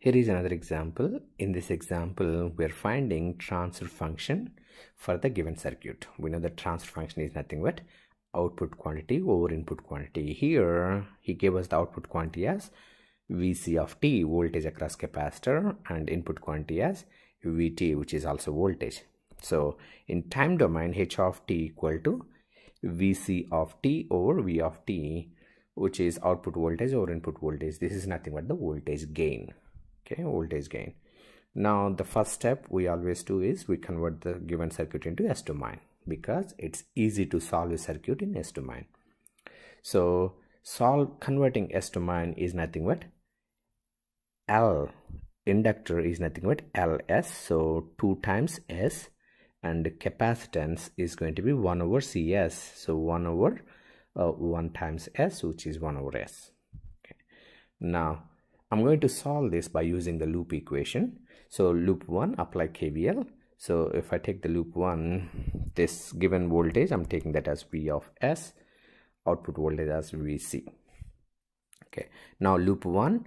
here is another example. In this example we're finding transfer function for the given circuit. We know the transfer function is nothing but output quantity over input quantity. Here he gave us the output quantity as vc of t voltage across capacitor and input quantity as vt which is also voltage. So in time domain h of t equal to vc of t over v of t which is output voltage over input voltage. This is nothing but the voltage gain okay voltage gain. Now the first step we always do is we convert the given circuit into s domain because it's easy to solve a circuit in s domain so solve converting s domain is nothing but l inductor is nothing but ls so 2 times s and capacitance is going to be 1 over cs so 1 over uh, 1 times s which is 1 over s. Okay. Now i'm going to solve this by using the loop equation. So loop 1 apply kvl so if i take the loop 1 this given voltage i'm taking that as v of s output voltage as vc okay. Now loop 1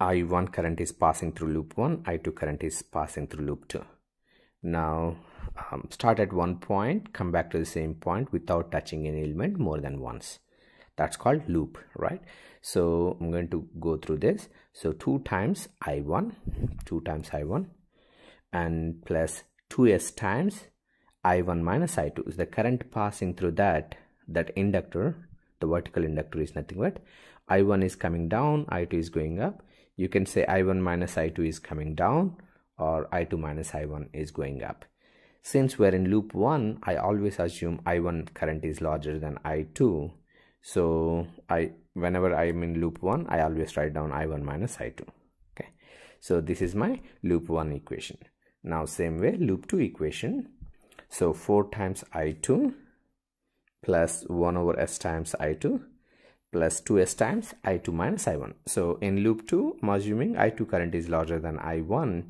i1 current is passing through loop 1 i2 current is passing through loop 2 now um, start at one point come back to the same point without touching any element more than once that's called loop right? So i'm going to go through this. So 2 times i1 2 times i1 and plus 2s times i1 minus i2 is the current passing through that that inductor the vertical inductor is nothing but i1 is coming down i2 is going up. You can say i1 minus i2 is coming down or i2 minus i1 is going up. Since we're in loop 1 i always assume i1 current is larger than i2 so i whenever i'm in loop 1 i always write down i1 minus i2 okay? So this is my loop 1 equation. Now same way loop 2 equation. So 4 times i2 plus 1 over s times i2 plus 2s times i2 minus i1 so in loop 2 i'm assuming i2 current is larger than i1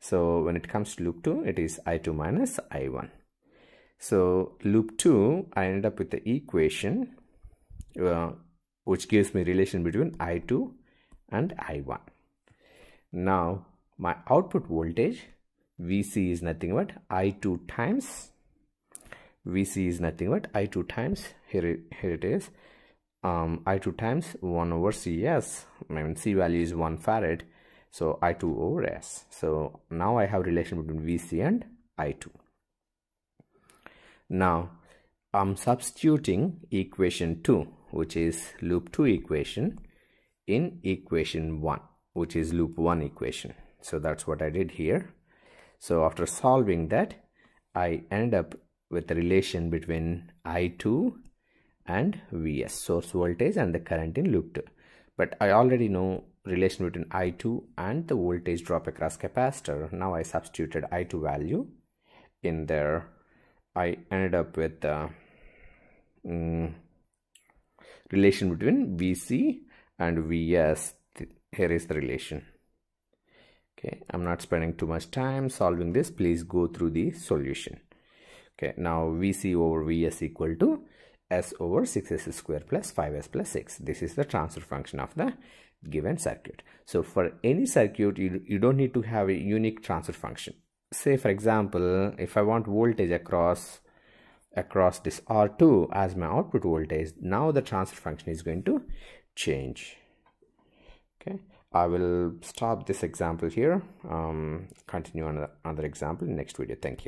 so when it comes to loop 2 it is i2 minus i1 so loop 2 i end up with the equation uh, which gives me relation between i2 and i1 now my output voltage vc is nothing but i2 times vc is nothing but i2 times here here it is um, i2 times 1 over cs i mean c value is 1 farad so i2 over s. So now i have relation between vc and i2 now i'm substituting equation 2 which is loop 2 equation in equation 1 which is loop 1 equation so that's what i did here so after solving that i end up with the relation between i2 and vs source voltage and the current in loop 2 but i already know relation between I2 and the voltage drop across capacitor. Now I substituted I2 value in there. I ended up with the um, relation between VC and VS. Here is the relation. Okay, I'm not spending too much time solving this. Please go through the solution. Okay, now VC over VS equal to S over 6S square plus 5S plus 6. This is the transfer function of the given circuit. So for any circuit, you, you don't need to have a unique transfer function. Say for example, if I want voltage across across this R2 as my output voltage, now the transfer function is going to change. Okay, I will stop this example here. Um, continue on another example in next video. Thank you.